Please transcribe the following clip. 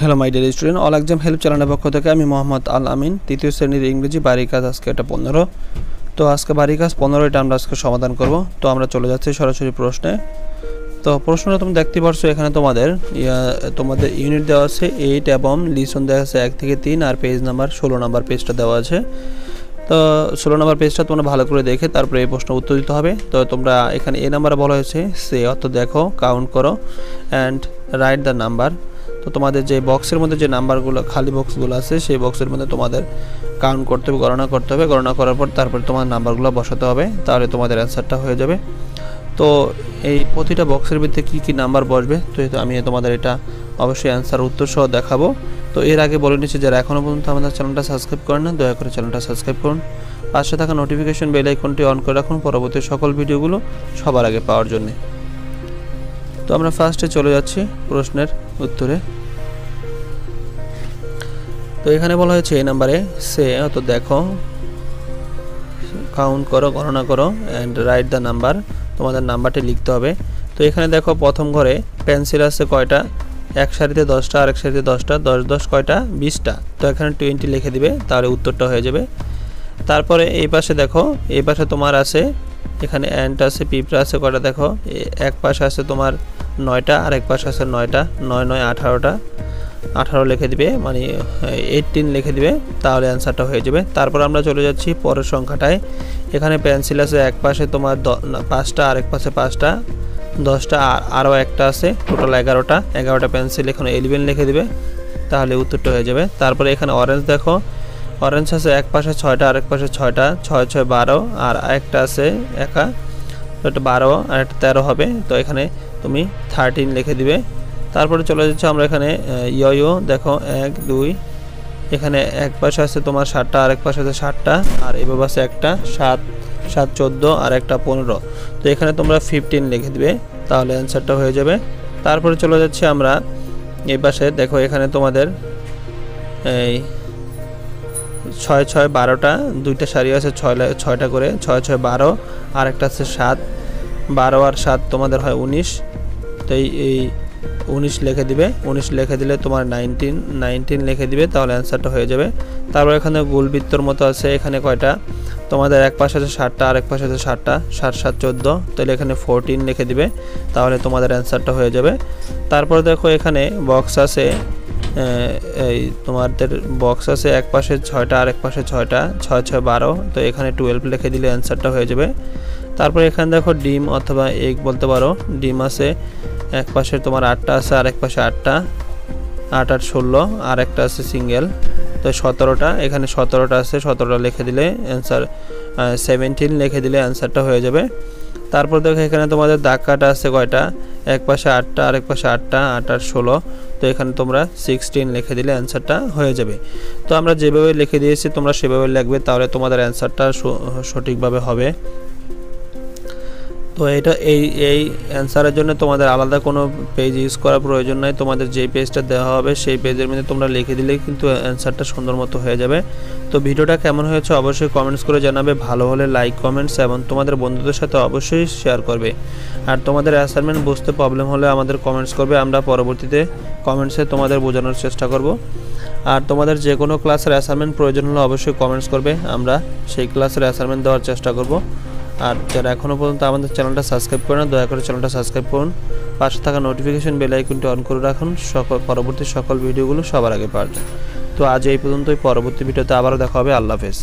Hello my dear student all exam help চ্যানেলের পক্ষ থেকে আমি মোহাম্মদ আল আমিন তৃতীয় শ্রেণির ইংরেজি বাড়ি কাজ আজকে এটা পনেরো। তো আজকে বাড়ি কাজ পনেরো, এটা আমরা আজকে সমাধান করব। তো আমরা চলে যাচ্ছি সরাসরি প্রশ্নে। তো প্রশ্নটা তুমি দেখতে পারছ এখানে তোমাদের। তোমাদের ইউনিট দেওয়া আছে এইট এবং লিসন দেওয়া আছে এক থেকে তিন আর পেজ নাম্বার ষোলো নাম্বার পেজটা দেওয়া আছে। তো ষোলো নম্বর পেজটা তোমরা ভালো করে দেখে তারপরে এই প্রশ্ন উত্তর দিতে হবে। তো তোমরা এখানে এ নাম্বারে বলা হয়েছে, সে অর্থ দেখো কাউন্ট করো অ্যান্ড রাইট দ্য নাম্বার তো তোমাদের যে বক্সের মধ্যে যে নাম্বারগুলো, খালি বক্সগুলো আছে, সেই বক্সের মধ্যে তোমাদের কাউন্ট করতে হবে, গণনা করতে হবে। গণনা করার পর তারপরে তোমার নাম্বারগুলো বসাতে হবে, তাহলে তোমাদের অ্যান্সারটা হয়ে যাবে। তো এই প্রতিটা বক্সের ভিতরে কী কী নাম্বার বসবে, তো আমি তোমাদের এটা অবশ্যই অ্যান্সার উত্তর সহ দেখাবো। তো এর আগে বলে নিচ্ছি, যারা এখনও পর্যন্ত আমাদের চ্যানেলটা সাবস্ক্রাইব করেন না, দয়া করে চ্যানেলটা সাবস্ক্রাইব করুন। পাশে থাকা নোটিফিকেশন বেল আইকনটি অন করে রাখুন পরবর্তী সকল ভিডিওগুলো সবার আগে পাওয়ার জন্যে। তো আমরা ফার্স্টে চলে যাচ্ছি প্রশ্নের উত্তরে। তো এখানে বলা হয়েছে এই নাম্বারে সে অত দেখো কাউন্ট করো, গণনা করো অ্যান্ড রাইট দ্য নাম্বার তোমাদের নাম্বারটি লিখতে হবে। তো এখানে দেখো, প্রথম ঘরে পেন্সিল আছে কয়টা? এক সারিতে দশটা, আরেক সারিতে দশটা, দশ দশ কয়টা? বিশটা। তো এখানে টোয়েন্টি লিখে দিবে, তাহলে উত্তরটা হয়ে যাবে। তারপরে এই পাশে দেখো, এই পাশে তোমার আছে, এখানে অ্যান্ট আছে, পিঁপড়া আছে কয়টা দেখো? এক পাশে আছে তোমার নয়টা আর এক পাশে আছে নয়টা, নয় নয়, আঠারোটা। আঠারো লিখে দিবে মানে এইটিন লিখে দিবে, তাহলে অ্যান্সারটা হয়ে যাবে। তারপর আমরা চলে যাচ্ছি পরের সংখ্যাটায়। এখানে পেন্সিল আছে, এক পাশে তোমার পাঁচটা, আরেক পাশে পাঁচটা, দশটা আরও একটা আছে টোটাল এগারোটা। এগারোটা পেন্সিল এখানে এলিভেন লিখে দিবে, তাহলে উত্তরটা হয়ে যাবে। তারপরে এখানে অরেঞ্জ দেখো অরেঞ্জ আছে, এক পাশে ছয়টা, আরেক পাশে ছয়টা, ছয় ছয়, বারো, আর একটা আছে একা, তো একটা বারো, আর একটা তেরো হবে। তো এখানে তুমি থার্টিন লিখে দিবে। তারপরে চলে যাচ্ছে আমরা এখানে ইয়ো দেখো, এক, দুই, এখানে এক পাশে আছে তোমার ষাটটা আরেক পাশে আছে ষাটটা আর এভাবে আছে একটা, সাত সাত, চোদ্দ, আর একটা পনেরো। তো এখানে তোমরা ফিফটিন লিখে দিবে, তাহলে অ্যান্সারটা হয়ে যাবে। তারপরে চলে যাচ্ছি আমরা এই পাশে, দেখো এখানে তোমাদের, এই ছয় ছয়, বারোটা, দুইটা সারি আছে, ছয় ছয়টা করে, ছয় ছয়, বারো আর একটা আছে সাত, বারো আর সাত তোমাদের হয় উনিশ। তো এই উনিশ লিখে দিবে। উনিশ লিখে দিলে তোমার নাইনটিন নাইনটিন লিখে দিবে, তাহলে অ্যান্সারটা হয়ে যাবে। তারপর এখানে গোলবৃত্তর মতো আছে, এখানে কয়টা? তোমাদের এক পাশে আছে ষাটটা, আরেক পাশে আছে ষাটটা, ষাট, সাত, চোদ্দ। তাহলে এখানে ফোরটিন লিখে দিবে, তাহলে তোমাদের অ্যান্সারটা হয়ে যাবে। তারপর দেখো এখানে বক্স আছে এই তোমাদের বক্স আছে এক পাশে ছয়টা, আরেক পাশে ছয়টা, ছয় ছয়, বারো। তো এখানে টুয়েলভ লিখে দিলে অ্যান্সারটা হয়ে যাবে। তারপর এখানে দেখো ডিম অথবা এগ বলতে পারো। ডিম আছে, এক পাশে তোমার আটটা আছে আরেক পাশে আটটা। আট আট ষোলো, আর একটা আছে সিঙ্গেল তো সতেরোটা, এখানে সতেরোটা আছে, সতেরোটা লিখে দিলে অ্যান্সার সেভেন্টিন লিখে দিলে অ্যান্সারটা হয়ে যাবে। তারপর দেখো এখানে তোমাদের দাগ কাটা আছে কয়টা? এক পাশে আটটা, আরেক পাশে আটটা, আট আট ষোলো। তো এখানে তোমরা সিক্সটিন লিখে দিলে অ্যান্সারটা হয়ে যাবে। তো আমরা যেভাবে লিখে দিয়েছি, তোমরা সেভাবে লিখবে, তাহলে তোমাদের অ্যান্সারটা সঠিকভাবে হবে। তো এটা এই এই অ্যান্সারের জন্য তোমাদের আলাদা কোনো পেজ ইউজ করার প্রয়োজন নাই। তোমাদের যেই পেজটা দেওয়া হবে, সেই পেজের মধ্যে তোমরা লিখে দিলেই কিন্তু অ্যান্সারটা সুন্দর মতো হয়ে যাবে। তো ভিডিওটা কেমন হয়েছে অবশ্যই কমেন্টস করে জানাবে। ভালো হলে লাইক কমেন্টস এবং তোমাদের বন্ধুদের সাথে অবশ্যই শেয়ার করবে। আর তোমাদের অ্যাসাইনমেন্ট বুঝতে প্রবলেম হলে আমাদের কমেন্টস করবে। আমরা পরবর্তীতে কমেন্টসে তোমাদের বোঝানোর চেষ্টা করব। আর তোমাদের যে কোনো ক্লাসের অ্যাসাইনমেন্ট প্রয়োজন হলে অবশ্যই কমেন্টস করবে। আমরা সেই ক্লাসের অ্যাসাইনমেন্ট দেওয়ার চেষ্টা করব। আর যারা এখনও পর্যন্ত আমাদের চ্যানেলটা সাবস্ক্রাইব করে না, দয়া করে চ্যানেলটা সাবস্ক্রাইব করুন। পাশে থাকা নোটিফিকেশন বেল আইকনটি অন করে রাখুন। সকল পরবর্তী সকল ভিডিওগুলো সবার আগে পাওয়ার তো আজ এই পর্যন্তই। পরবর্তী ভিডিওতে আবারও দেখা হবে। আল্লাহ হাফেজ।